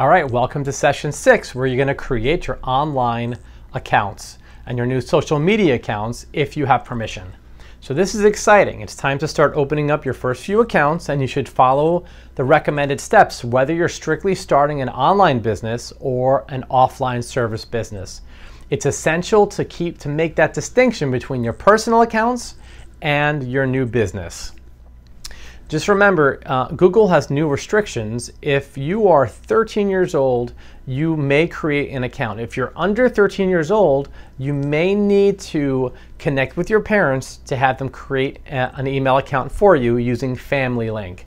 All right, welcome to session six, where you're going to create your online accounts and your new social media accounts if you have permission. So this is exciting. It's time to start opening up your first few accounts and you should follow the recommended steps whether you're strictly starting an online business or an offline service business. It's essential to keep to make that distinction between your personal accounts and your new business. Just remember, uh, Google has new restrictions. If you are 13 years old, you may create an account. If you're under 13 years old, you may need to connect with your parents to have them create a, an email account for you using Family Link.